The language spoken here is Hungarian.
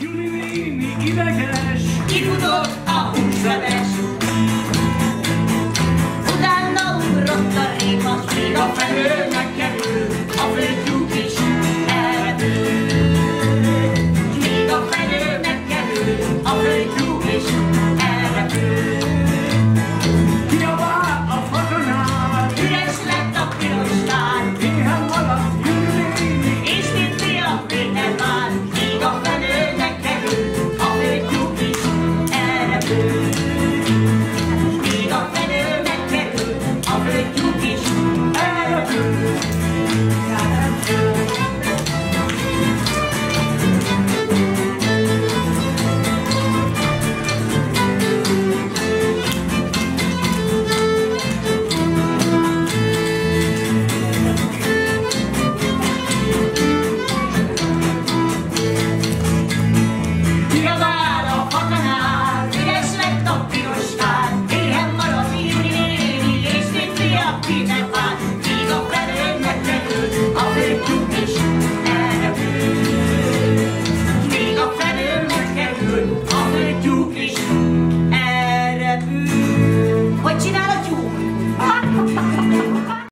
Juli néni ideges, Kifutott a húsleves elrepül Kiabál